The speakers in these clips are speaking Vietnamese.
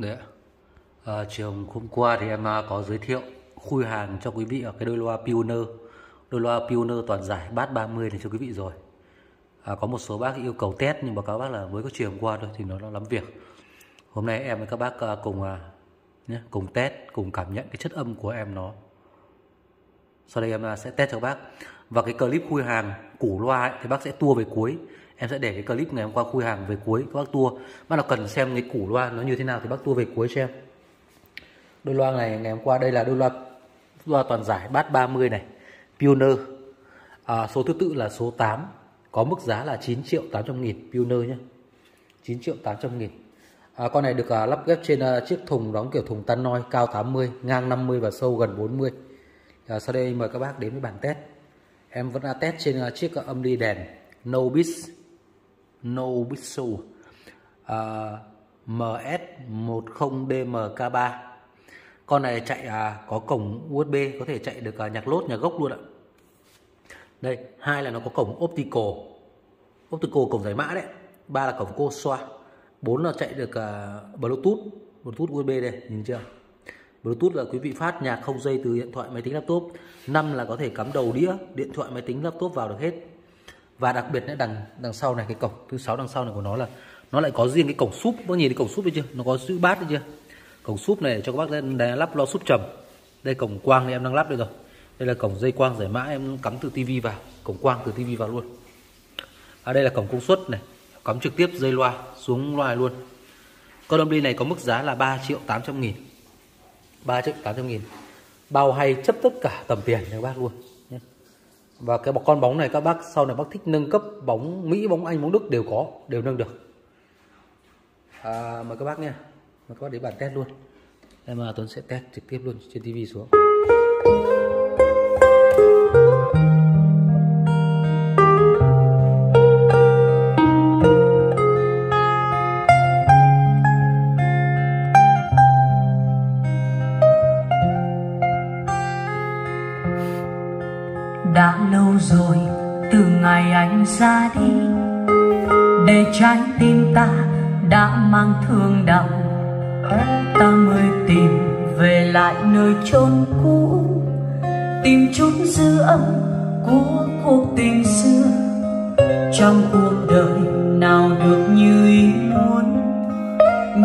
Đấy ạ. À, chiều hôm qua thì em à, có giới thiệu khui hàng cho quý vị ở cái đôi loa Pioneer. Đôi loa Pioneer toàn giải bass 30 này cho quý vị rồi. À, có một số bác yêu cầu test nhưng mà các bác là mới có chiều hôm qua thôi thì nó nó lắm việc. Hôm nay em với các bác à, cùng à, nhé, cùng test cùng cảm nhận cái chất âm của em nó sau đây em à, sẽ test cho các bác. Và cái clip khui hàng củ loa ấy, thì bác sẽ tua về cuối. Em sẽ để cái clip ngày hôm qua khui hàng về cuối các bác tua. Bác nào cần xem cái củ loa nó như thế nào thì bác tua về cuối xem đôi loa này ngày hôm qua đây là đôi loa loa toàn giải bát 30 này Pioneer. À, số thứ tự là số 8 có mức giá là 9 triệu 800 nghìn Pioneer nhé 9 triệu 800 nghìn. À, con này được à, lắp ghép trên à, chiếc thùng đóng kiểu thùng tan noi cao 80 ngang 50 và sâu gần 40 à, sau đây mời các bác đến với bản test. Em vẫn đã test trên ờ, chiếc ờ, âm ly đèn Nobis Nobisu à, MS10DMK3 con này chạy à, có cổng USB có thể chạy được à, nhạc lốt nhạc gốc luôn ạ. Đây hai là nó có cổng optical. Optical cổng giải mã đấy. Ba là cổng cô xoa bốn là chạy được à, bluetooth bluetooth USB đây nhìn chưa? Bluetooth là quý vị phát nhạc không dây từ điện thoại máy tính laptop. Năm là có thể cắm đầu đĩa điện thoại máy tính laptop vào được hết. Và đặc biệt nữa đằng đằng sau này cái cổng thứ sáu đằng sau này của nó là nó lại có riêng cái cổng súp. Có nhìn cái cổng súp đấy chưa? Nó có giữ bát đấy chưa? Cổng súp này cho các bác lên lắp lo súp trầm. Đây cổng quang thì em đang lắp đây rồi. Đây là cổng dây quang giải mã em cắm từ tivi vào. Cổng quang từ tivi vào luôn. Ở à, đây là cổng công suất này. Cắm trực tiếp dây loa xuống loa luôn. Con âm ly này có mức giá là 3 triệu 800 nghìn. 3 triệu 800 nghìn. Bao hay chấp tất cả tầm tiền cho các bác luôn nhé. và cái con bóng này các bác sau này bác thích nâng cấp bóng Mỹ bóng Anh bóng Đức đều có đều nâng được. À, mời các bác nha. Mời các bác đến bản test luôn. Em à, Tuấn sẽ test trực tiếp luôn trên tivi xuống. Ta đã mang thương đau. Ta mới tìm về lại nơi chốn cũ. Tìm chút dư âm của cuộc tình xưa. Trong cuộc đời nào được như ý muốn.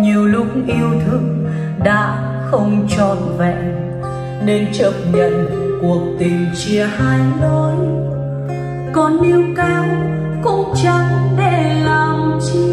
Nhiều lúc yêu thương đã không trọn vẹn. Nên chấp nhận cuộc tình chia hai lối. Còn yêu cao cũng chẳng để làm chi.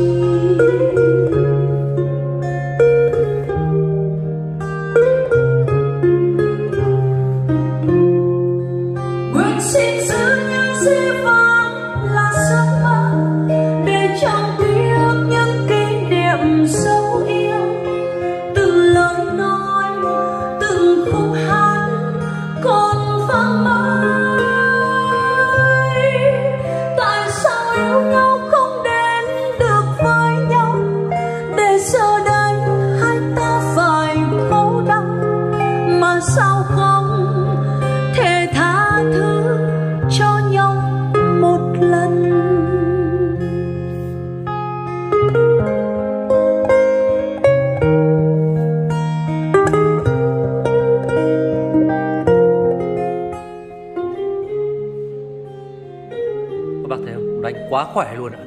Khỏe luôn ạ.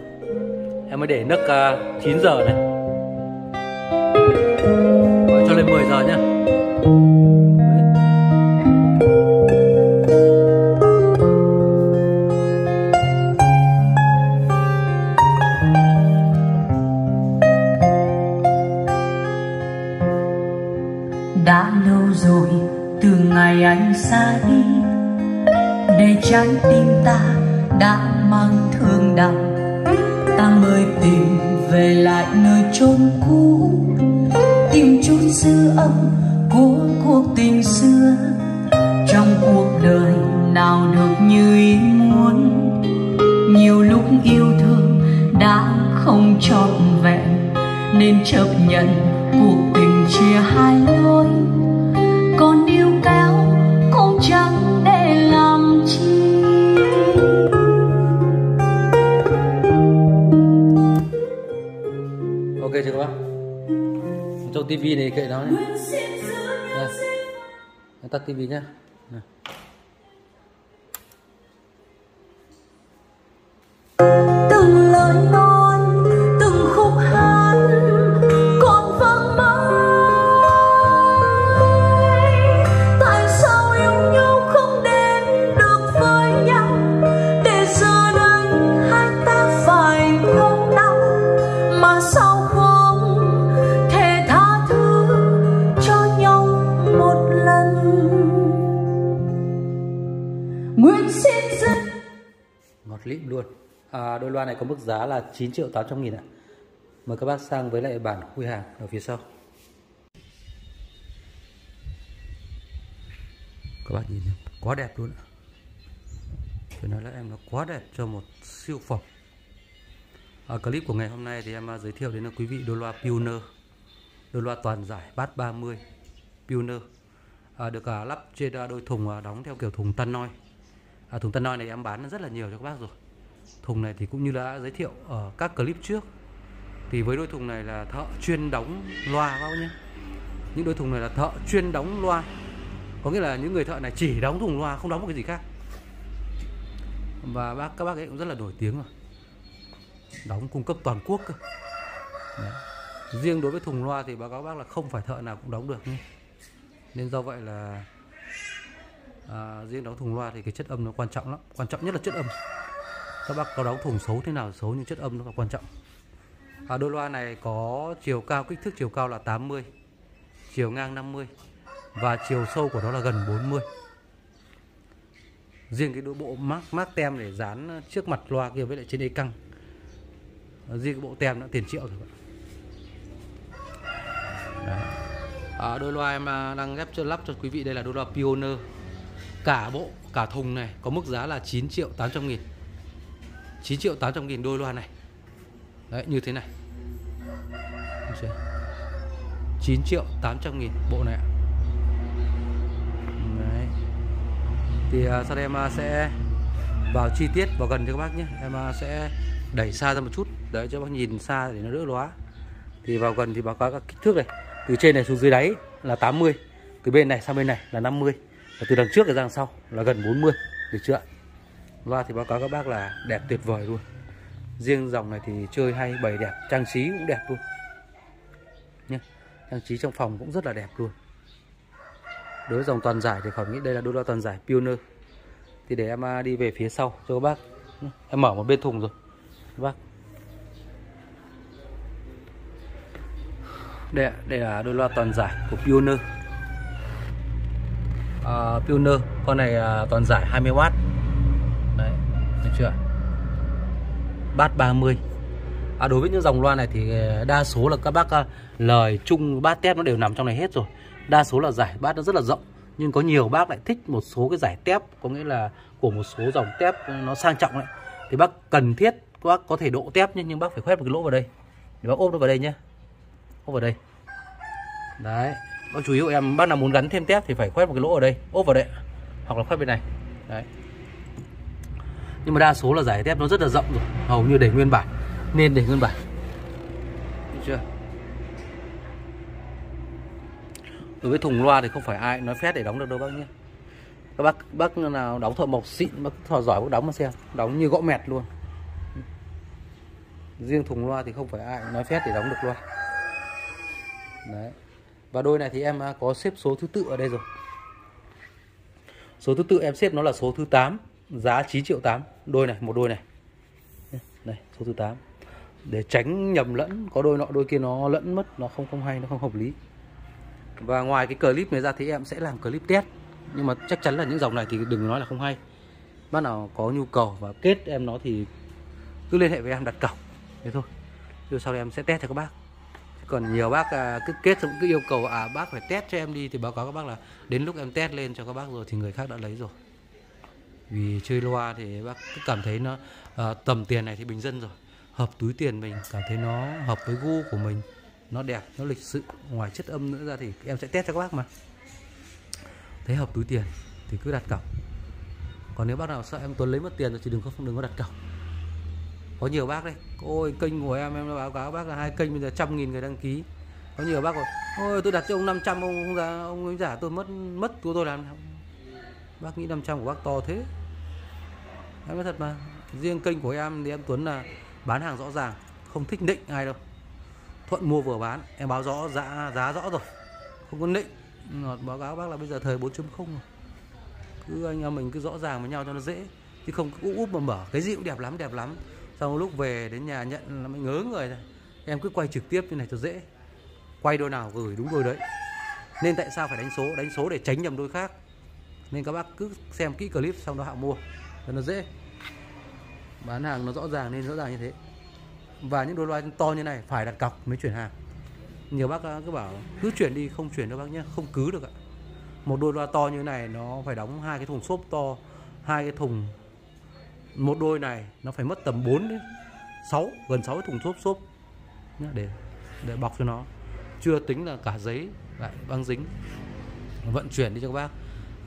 Em mới để nấc à, uh, 9 giờ này. Gọi cho lên 10 giờ nhá. Đã lâu rồi từ ngày anh xa đi để trái tim ta đã mang thương ta mới tìm về lại nơi chốn cũ, tìm chút dư âm của cuộc tình xưa. Trong cuộc đời nào được như ý muốn, nhiều lúc yêu thương đã không trọn vẹn, nên chấp nhận cuộc tình chia hai lối. Tivi này kệ nó nhé. Đây. tắt tivi nhá à, đôi loa này có mức giá là 9 triệu 800 nghìn ạ. Mời các bác sang với lại bản khui hàng ở phía sau. Các bác nhìn quá đẹp luôn ạ. Phải nói là em nó quá đẹp cho một siêu phẩm. Ở clip của ngày hôm nay thì em à, giới thiệu đến quý vị đôi loa Pioneer. Đôi loa toàn giải bát 30 Pioneer. À, được à, lắp trên à, đôi thùng à, đóng theo kiểu thùng tân noi à, thùng tân noi này em bán rất là nhiều cho các bác rồi thùng này thì cũng như đã giới thiệu ở các clip trước. Thì với đôi thùng này là thợ chuyên đóng loa các bác nhé. Những đôi thùng này là thợ chuyên đóng loa. Có nghĩa là những người thợ này chỉ đóng thùng loa không đóng một cái gì khác. Và bác các bác ấy cũng rất là nổi tiếng rồi. Đóng cung cấp toàn quốc cơ. Đấy. riêng đối với thùng loa thì báo cáo bác là không phải thợ nào cũng đóng được nhé. Nên do vậy là à, riêng đóng thùng loa thì cái chất âm nó quan trọng lắm. Quan trọng nhất là chất âm các bác có đóng thùng xấu thế nào xấu nhưng chất âm nó là quan trọng. À, đôi loa này có chiều cao kích thước chiều cao là 80 chiều ngang 50 và chiều sâu của nó là gần 40 riêng cái đôi bộ mác mác tem để dán trước mặt loa kia với lại trên đây căng riêng cái bộ tem nó tiền triệu rồi bạn. À, đôi loa em à, đang ghép cho lắp cho quý vị. Đây là đôi loa Pioneer. Cả bộ cả thùng này có mức giá là 9 triệu 800 nghìn. 9 triệu 800 nghìn đôi loa này. Đấy như thế này. 9 triệu 800 nghìn bộ này ạ. Đấy. Thì uh, sau đây em à, sẽ vào chi tiết vào gần cho các bác nhé. Em à, sẽ đẩy xa ra một chút. Đấy cho bác nhìn xa để nó đỡ lóa. Thì vào gần thì báo cáo các kích thước này. Từ trên này xuống dưới đáy là 80 Từ bên này sang bên này là 50 Và từ đằng trước ra đằng sau là gần 40 Được chưa ạ? Loa thì báo cáo các bác là đẹp tuyệt vời luôn. Riêng dòng này thì chơi hay bày đẹp Trang trí cũng đẹp luôn. Nhé. Trang trí trong phòng cũng rất là đẹp luôn. Đối với dòng toàn giải thì khỏi nghĩ đây là đôi loa toàn giải Pioneer. Thì để em à, đi về phía sau cho các bác. Em mở một bên thùng rồi. Các bác. Đây, đây là đôi loa toàn giải của Pioneer. À, Pioneer Con này à, toàn giải 20W chưa? Bát 30 à, Đối với những dòng loa này thì ờ, đa số là các bác ờ, lời chung bát tép nó đều nằm trong này hết rồi. Đa số là giải bát nó rất là rộng Nhưng có nhiều bác lại thích một số cái giải tép Có nghĩa là của một số dòng tép nó sang trọng đấy Thì bác cần thiết các bác có thể độ tép nhé Nhưng bác phải khoét một cái lỗ vào đây. Để bác ốp nó vào đây nhé. Ốp vào đây. Đấy. Bác chú ý của em bác nào muốn gắn thêm tép thì phải khoét một cái lỗ ở đây. Ốp vào đây. Hoặc là khoét bên này. Đấy nhưng mà đa số là giải thép nó rất là rộng rồi, hầu như để nguyên bản, nên để nguyên bản. Được chưa? Đối với thùng loa thì không phải ai nói phép để đóng được đâu, bác nhé. Các bác bác nào đóng thợ mộc xịn, bác thợ giỏi bác đóng mà xem, đóng như gõ mẹt luôn. Riêng thùng loa thì không phải ai nói phép để đóng được loa. Đấy. Và đôi này thì em à, có xếp số thứ tự ở đây rồi. Số thứ tự em xếp nó là số thứ 8 giá 9 triệu 8 đôi này một đôi này. Đây số thứ 8 để tránh nhầm lẫn có đôi nọ đôi kia nó lẫn mất nó không không hay nó không hợp lý. Và ngoài cái clip này ra thì em sẽ làm clip test. Nhưng mà chắc chắn là những dòng này thì đừng nói là không hay. Bác nào có nhu cầu và kết em nó thì cứ liên hệ với em đặt cọc. Thế thôi. Rồi sau đây em sẽ test cho các bác. Còn nhiều bác à, cứ kết xong cứ yêu cầu à bác phải test cho em đi thì báo cáo các bác là đến lúc em test lên cho các bác rồi thì người khác đã lấy rồi vì chơi loa thì bác cứ cảm thấy nó à, tầm tiền này thì bình dân rồi. Hợp túi tiền mình cảm thấy nó hợp với gu của mình. Nó đẹp nó lịch sự ngoài chất âm nữa ra thì em sẽ test cho các bác mà. Thấy hợp túi tiền thì cứ đặt cọc. Còn nếu bác nào sợ em tuấn lấy mất tiền rồi thì đừng có đừng có đặt cọc. Có nhiều bác đây ôi kênh của em em đã báo cáo bác là hai kênh bây giờ trăm nghìn người đăng ký. Có nhiều bác rồi ôi tôi đặt cho ông 500 ông ông ông giả tôi mất mất của tôi làm bác nghĩ 500 của bác to thế. Em nói thật mà, riêng kênh của em thì em Tuấn là bán hàng rõ ràng, không thích định ai đâu. Thuận mua vừa bán, em báo rõ giá giá rõ rồi, không có định báo cáo bác là bây giờ thời 4.0 rồi. Cứ anh em mình cứ rõ ràng với nhau cho nó dễ, chứ không cứ úp mà mở. Cái gì cũng đẹp lắm đẹp lắm. Xong lúc về đến nhà nhận là mới ngớ người này em cứ quay trực tiếp như này cho dễ. Quay đôi nào gửi đúng đôi đấy. Nên tại sao phải đánh số? Đánh số để tránh nhầm đôi khác nên các bác cứ xem kỹ clip xong đó hạ mua. Cho nó dễ. Bán hàng nó rõ ràng nên rõ ràng như thế. Và những đôi loa to như này phải đặt cọc mới chuyển hàng. Nhiều bác à, cứ bảo cứ chuyển đi, không chuyển đâu bác nhé, không cứ được ạ. Một đôi loa to như này nó phải đóng hai cái thùng xốp to, hai cái thùng. Một đôi này nó phải mất tầm 4 đến 6 gần 6 cái thùng xốp xốp để để bọc cho nó. Chưa tính là cả giấy lại băng dính. Vận chuyển đi cho các bác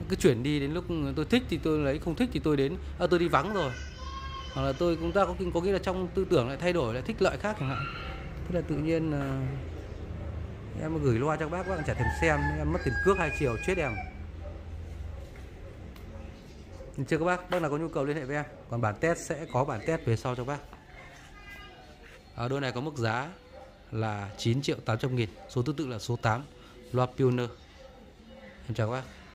cứ chuyển đi đến lúc tôi thích thì tôi lấy không thích thì tôi đến. À, tôi đi vắng rồi. Hoặc là tôi cũng ta có có nghĩa là trong tư tưởng lại thay đổi lại thích lợi khác chẳng hạn. Thế là tự nhiên uh, em gửi loa cho các bác các bạn trả thèm xem em mất tiền cước hai triệu chết em. Chưa các bác bác nào có nhu cầu liên hệ với em. Còn bản test sẽ có bản test về sau cho bác. Ở đôi này có mức giá là 9 triệu 800 nghìn số thứ tự là số 8 loa Pioneer. Em chào các bác.